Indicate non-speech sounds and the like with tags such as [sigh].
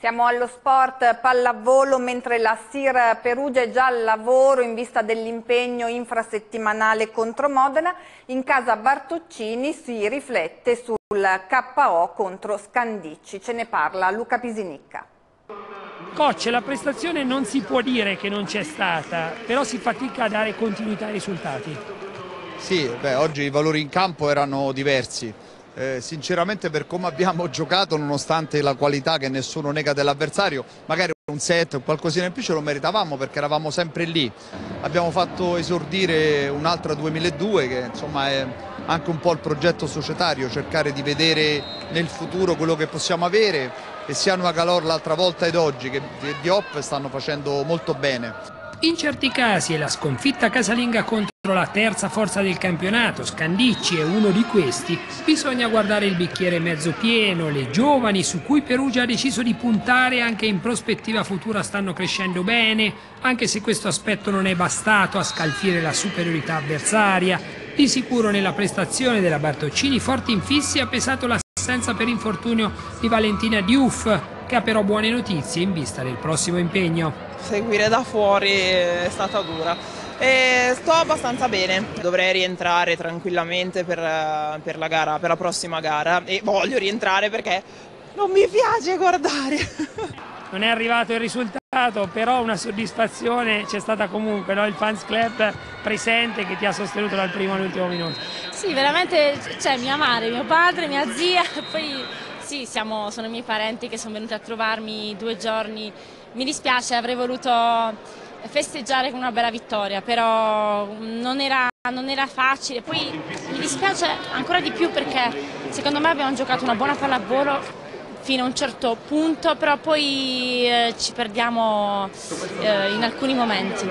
Siamo allo sport pallavolo mentre la Sir Perugia è già al lavoro in vista dell'impegno infrasettimanale contro Modena. In casa Bartoccini si riflette sul KO contro Scandicci. Ce ne parla Luca Pisinicca. Coach, la prestazione non si può dire che non c'è stata, però si fatica a dare continuità ai risultati. Sì, beh, oggi i valori in campo erano diversi eh, sinceramente per come abbiamo [laughs] giocato nonostante la qualità che nessuno nega dell'avversario magari un set o qualcosina in più ce lo meritavamo perché eravamo sempre lì. Abbiamo fatto esordire un'altra 2002 che insomma è anche un po' il progetto societario cercare di vedere nel futuro quello che possiamo avere e sia Nuova Calor l'altra volta ed oggi che di Hop stanno facendo molto bene. In certi casi è la sconfitta casalinga contro la terza forza del campionato, Scandicci è uno di questi, bisogna guardare il bicchiere mezzo pieno, le giovani su cui Perugia ha deciso di puntare anche in prospettiva futura stanno crescendo bene, anche se questo aspetto non è bastato a scalfire la superiorità avversaria. Di sicuro nella prestazione della Bartoccini forti infissi ha pesato l'assenza per infortunio di Valentina Diouf, che ha però buone notizie in vista del prossimo impegno. Seguire da fuori è stata dura. E sto abbastanza bene, dovrei rientrare tranquillamente per, per, la gara, per la prossima gara e voglio rientrare perché non mi piace guardare. [laughs] Non è arrivato il risultato, però una soddisfazione c'è stata comunque, no? il fans club presente che ti ha sostenuto dal primo all'ultimo minuto. Sì, veramente c'è mia madre, mio padre, mia zia, [laughs] poi sì, siamo, sono i miei parenti che sono venuti a trovarmi due giorni. Mi dispiace, avrei voluto festeggiare con una bella vittoria, però non era, non era facile. Poi mi dispiace ancora di più perché secondo me abbiamo giocato una buona pallavolo fino a un certo punto, però poi eh, ci perdiamo eh, in alcuni momenti.